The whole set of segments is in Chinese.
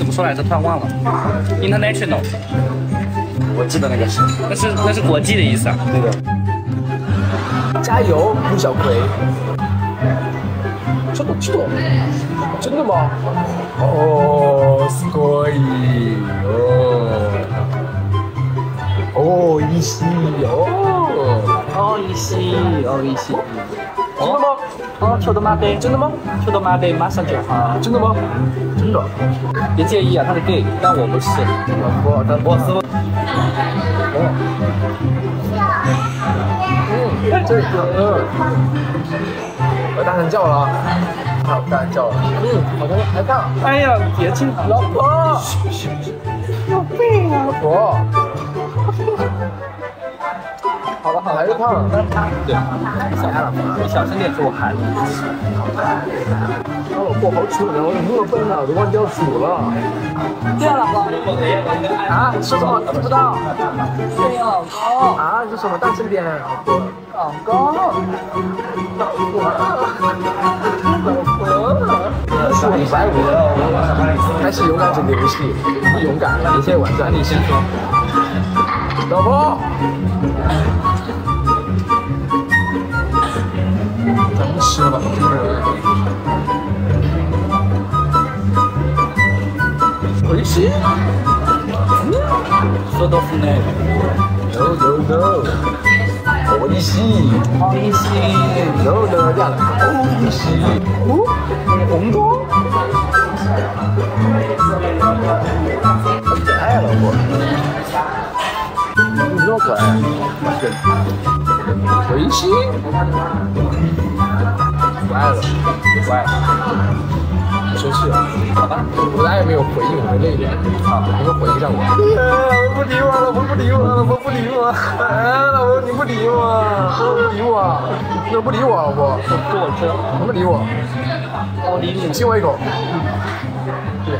美味的英语怎么说来着？突然忘了。International，我记得那个是那是那是国际的意思啊。那个。加油，陆小葵。真的真的真的吗？哦，すごい哦。 哦，一西哦。哦，一西，哦，一西。真的吗？哦，求的马杯，真的吗？求的马杯马上就好。真的吗？真的。别介意啊，他是 gay，但我不是。我的我是。哦。嗯，这个。我大声叫了啊，好，大声叫了。嗯，好像还烫。哎呀，别亲，老婆。有病啊！老婆。好了好了，还是烫。对，你小声点说，喊。老婆好蠢啊！我怎么那么笨了，都忘掉煮了。对，老公。啊？吃什么？听不到。对呀，老公。啊？说什么？大声点。老公。老婆。老婆。一百五，开始勇敢整个游戏，不勇敢，你先玩转，你先说。老婆。咱们吃了吧，这个人。回西。说豆腐呢？No no no。回西。回西。No no 这样的。回西。哦，红多。回心。不爱了，不爱了，我生气了，好吧，我再也没有回应我的泪点，啊，能够回应上我。老婆不理我，老婆不理我，老婆不理我，啊，老婆你不理我，不理我，你怎么不理我，老婆？坐车，怎么不理我？我理你，亲我一口。对，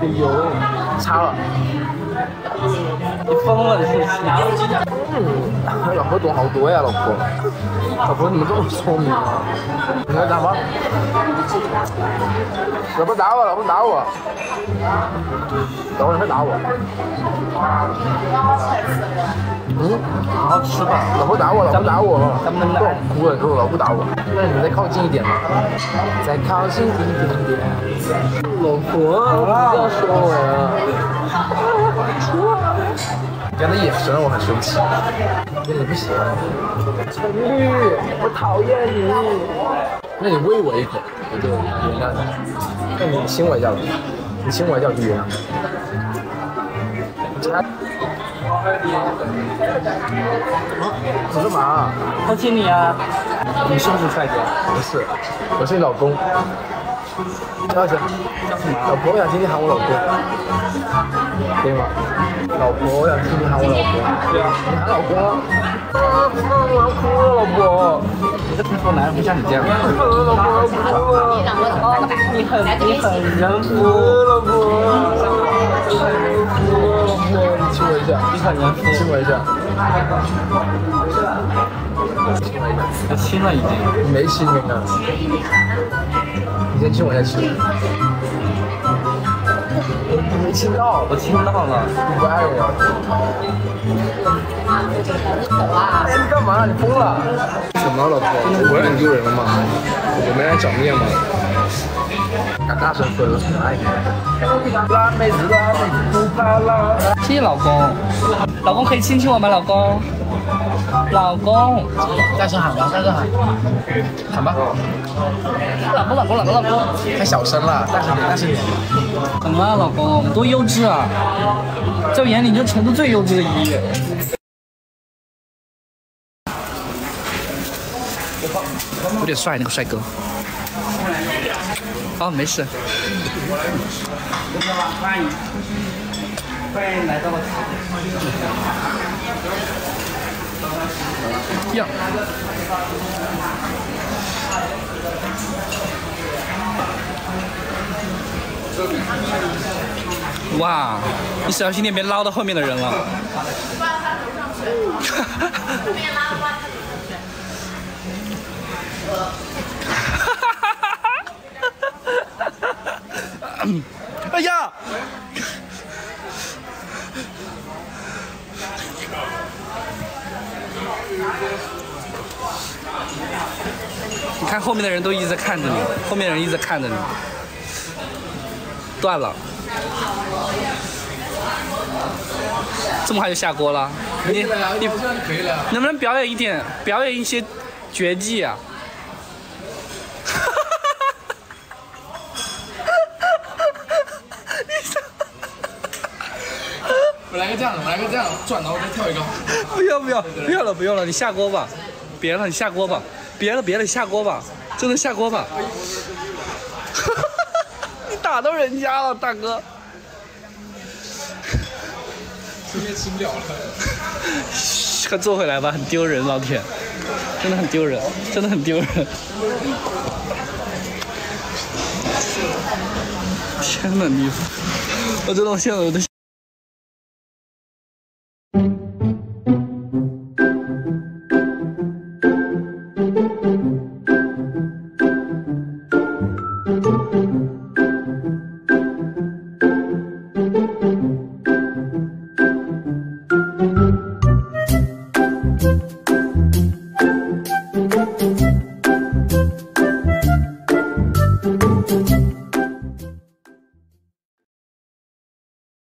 哎呦，擦了。你疯了是不是？老婆懂好多呀，老婆。老婆怎么这么聪明啊？你来打吧。老婆打我，老婆打我。老婆你别打我。嗯，好好吃吧。老婆打我，老婆打我。咱们来。哭了，说老婆打我。那你们再靠近一点嘛。再靠近一点点。老婆，不要说我呀。你看那眼神，我很生气。那你不行，陈绿，我讨厌你。那你喂我一口，我就原谅你。那你亲我一下吧，你亲我一下我就原谅你。你干嘛？他亲你啊！你是不是帅哥？不是，我是你老公。叫什么？老婆，我想听你喊我老公，可以吗？老婆，我想听你喊我老公。对啊，你喊老公啊！啊，我要哭了，老婆。你这听说男人会像你这样？老婆，我哭了。你很你很人夫，老婆。老婆，你亲我一下。你很人夫，亲我一下。我亲了已经。没亲没呢？你先亲我一下亲。你没亲到。我亲到了。你不爱我。哎，你干嘛？你疯了？怎么了，老婆？我让你丢人了吗？我没来找面吗？敢大声说有什么爱你？辣妹子，辣妹子不怕辣。谢谢老公，老公可以亲亲我吗？老公，老公，大声喊吧，大声喊，喊吧。老公，老公，老公，老公，太小声了，大声点，大声点。怎么了，老公？多幼稚啊！在我眼里，你就成都最幼稚的一。有点帅，那个帅哥。哦，没事。欢迎，欢迎来到我呀。哇，你小心点，别捞到后面的人了。哎呀！看后面的人都一直在看着你，后面的人一直在看着你，断了，这么快就下锅了？你你。能不能表演一点，表演一些绝技啊？我来个这样的，我来个这样的，转到我再跳一个。不要不要不要了不要了，你下锅吧，别了你下锅吧，别了别了下锅吧，真的下锅吧。你打到人家了，大哥。今天吃不了了。快坐回来吧，很丢人，老铁，真的很丢人，真的很丢人。天哪，你，我真的我现在我都。